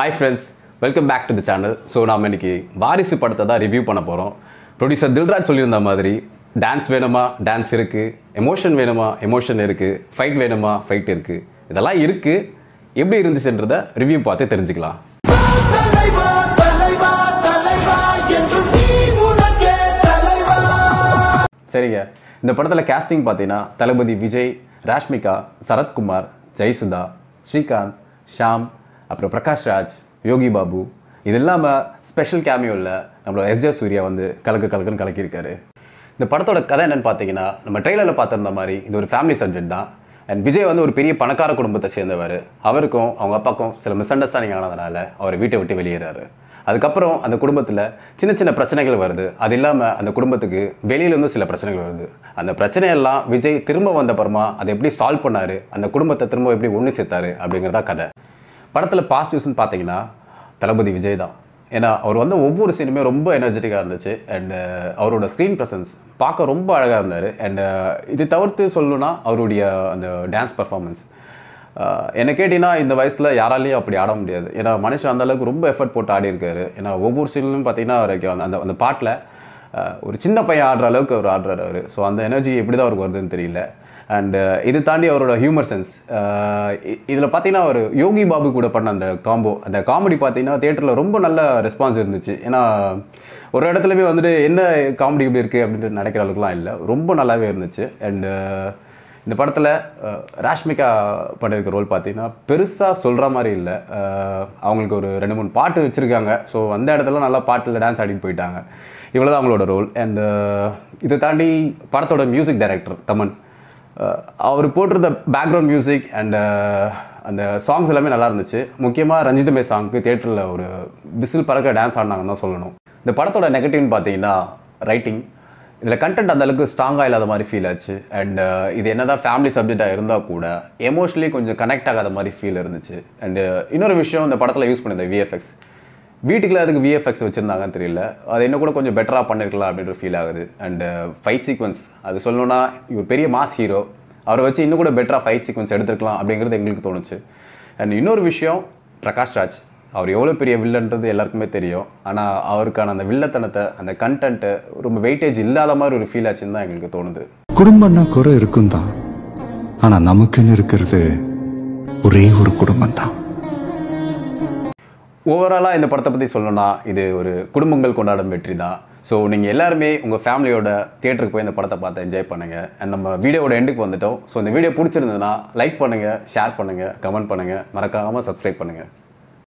Hi friends welcome back to the channel so நாம் இன்னைக்கு வாரிசு படத்தை தான் ரிவ்யூ பண்ண போகிறோம் ப்ரொடியூசர் தில்ராஜ் சொல்லியிருந்த மாதிரி டான்ஸ் வேணுமா? டான்ஸ் இருக்குது எமோஷன் வேணுமா? எமோஷன் இருக்குது ஃபைட் வேணுமா? ஃபைட் இருக்குது இதெல்லாம் இருக்குது எப்படி இருந்துச்சுன்றதை ரிவ்யூ பார்த்து தெரிஞ்சுக்கலாம். சரிங்க. இந்த படத்தில் கேஸ்டிங் பார்த்தீங்கன்னா தளபதி விஜய் ராஷ்மிகா சரத்குமார் ஜெய்சுதா ஸ்ரீகாந்த் ஷாம் அப்புறம் பிரகாஷ் ராஜ் யோகி பாபு இது இல்லாமல் ஸ்பெஷல் கேமியோவில் நம்மளோட எஸ்ஜே சூர்யா வந்து கலக்கு கலக்குன்னு கலக்கியிருக்காரு. இந்த படத்தோட கதை என்னென்னு பார்த்தீங்கன்னா நம்ம ட்ரெய்லரில் பார்த்துருந்த மாதிரி இது ஒரு ஃபேமிலி சப்ஜெக்ட் தான். அண்ட் விஜய் வந்து ஒரு பெரிய பணக்கார குடும்பத்தை சேர்ந்தவர். அவருக்கும் அவங்க அப்பாவுக்கும் சில மிஸ் அண்டர்ஸ்டாண்டிங் ஆனதுனால அவர் வீட்டை விட்டு வெளியேறாரு. அதுக்கப்புறம் அந்த குடும்பத்தில் சின்ன சின்ன பிரச்சனைகள் வருது. அது இல்லாமல் அந்த குடும்பத்துக்கு வெளியிலேருந்து சில பிரச்சனைகள் வருது. அந்த பிரச்சனையெல்லாம் விஜய் திரும்ப வந்தப்புறமா அதை எப்படி சால்வ் பண்ணார்? அந்த குடும்பத்தை திரும்ப எப்படி ஒன்று சேர்த்தாரு? அப்படிங்கிறதா கதை. படத்தில் பாசிட்டிவ்ஸ்னு பார்த்தீங்கன்னா தளபதி விஜய் தான். ஏன்னா அவர் வந்து ஒவ்வொரு சீனுமே ரொம்ப எனர்ஜெட்டிக்காக இருந்துச்சு. அண்டு uh, அவரோட ஸ்க்ரீன் ப்ரெசன்ஸ் பார்க்க ரொம்ப அழகாக இருந்தார். அண்டு uh, இது தவிர்த்து சொல்லணும்னா அவருடைய அந்த டான்ஸ் பர்ஃபார்மன்ஸ் uh, என்னை கேட்டிங்கன்னா இந்த வயசில் யாராலையும் அப்படி ஆட முடியாது. ஏன்னா மனுஷன் அந்த அளவுக்கு ரொம்ப எஃபர்ட் போட்டு ஆடி இருக்காரு. ஏன்னா ஒவ்வொரு சீன்லையும் பார்த்தீங்கன்னா அவருக்கு அந்த அந்த- அந்த பாட்டில் ஒரு சின்ன பையன் ஆடுற அளவுக்கு அவர் ஆடுறாரு அவர். ஸோ அந்த எனர்ஜி எப்படி தான் அவருக்கு வருதுன்னு தெரியல. அண்டு uh, இது தாண்டி அவரோட ஹியூமர் சென்ஸ் uh, இதில் பார்த்தீங்கன்னா ஒரு யோகி பாபு கூட பண்ண அந்த காம்போ அந்த காமெடி பார்த்தீங்கன்னா தேட்டரில் ரொம்ப நல்ல ரெஸ்பான்ஸ் இருந்துச்சு. ஏன்னா ஒரு இடத்துலையுமே வந்துட்டு என்ன காமெடி இப்படி இருக்குது அப்படின்ட்டு நினைக்கிற அளவுக்குலாம் இல்லை. ரொம்ப நல்லாவே இருந்துச்சு. அண்டு uh, இந்த படத்தில் ராஷ்மிகா பண்ணியிருக்க ரோல் பார்த்தீங்கன்னா பெருசாக சொல்கிற மாதிரி இல்லை. அவங்களுக்கு ஒரு ரெண்டு மூணு பாட்டு வச்சுருக்காங்க. ஸோ அந்த இடத்துல நல்லா பாட்டில் டான்ஸ் ஆடிட்டு போயிட்டாங்க. இவ்வளோ தான் அவங்களோட ரோல் அண்டு இதை தாண்டி படத்தோட மியூசிக் டைரக்டர் தமன். அவர் போட்டிருந்த பேக்ரவுண்ட் மியூசிக் அண்ட் அந்த சாங்ஸ் எல்லாமே நல்லா இருந்துச்சு. முக்கியமாக ரஞ்சிதமே சாங்க்கு தேட்டரில் ஒரு விசில் பறக்க டான்ஸ் ஆடினாங்கன்னு தான் சொல்லணும். இந்த படத்தோட நெகட்டிவ்னு பார்த்தீங்கன்னா ரைட்டிங் இதில் கண்டென்ட் அந்தளவுக்கு ஸ்ட்ராங்காக இல்லாத மாதிரி ஃபீல் ஆச்சு. அண்ட் இது என்ன தான் ஃபேமிலி சப்ஜெக்டாக இருந்தால் கூட எமோஷ்னலி கொஞ்சம் கனெக்ட் ஆகாத மாதிரி ஃபீல் இருந்துச்சு. அண்டு இன்னொரு விஷயம் இந்த படத்தில் யூஸ் பண்ணியிருந்தேன் விஎஃப்எக்ஸ் வீட்டுக்குள்ள அதுக்கு விஎஃப்எக்ஸ் வச்சுருந்தாங்கன்னு தெரியல. அது இன்னும் கூட கொஞ்சம் பெட்டராக பண்ணிருக்கலாம் அப்படின்ற ஃபீல் ஆகுது. அண்டு ஃபைட் சீக்வன்ஸ் அது சொல்லணும்னா இவர் பெரிய மாஸ் ஹீரோ அவரை வச்சு இன்னும் கூட பெட்டராக ஃபைட் சீக்வன்ஸ் எடுத்துருக்கலாம் அப்படிங்கிறது எங்களுக்கு தோணுச்சு. அண்ட் இன்னொரு விஷயம் பிரகாஷ் ராஜ். அவர் எவ்வளோ பெரிய வில்லன்றது எல்லாருக்குமே தெரியும். ஆனால் அவருக்கான அந்த வில்லத்தனத்தை அந்த கண்டென்ட்டு ரொம்ப வெயிட்டேஜ் இல்லாத மாதிரி ஒரு ஃபீல் ஆச்சுன்னு தான் எங்களுக்கு தோணுது. குடும்பம்னா குறை இருக்கும் தான் ஆனா நமக்குன்னு இருக்கிறது ஒரே ஒரு குடும்பம் தான் ஓவராலாக இந்த படத்தை பற்றி சொல்லணும்னா இது ஒரு குடும்பங்கள் கொண்டாடும் வெற்றி தான் ஸோ நீங்கள் எல்லாருமே உங்கள் ஃபேமிலியோட தியேட்டருக்கு போய் இந்த படத்தை பார்த்து என்ஜாய் பண்ணுங்கள் அண்ட் நம்ம வீடியோவோட எண்டுக்கு வந்துட்டோம். ஸோ இந்த வீடியோ பிடிச்சிருந்ததுன்னா லைக் பண்ணுங்கள் ஷேர் பண்ணுங்கள் கமெண்ட் பண்ணுங்கள் மறக்காமல் சப்ஸ்கிரைப் பண்ணுங்கள்